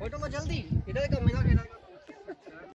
Photo को जल्दी। इधर का मेरा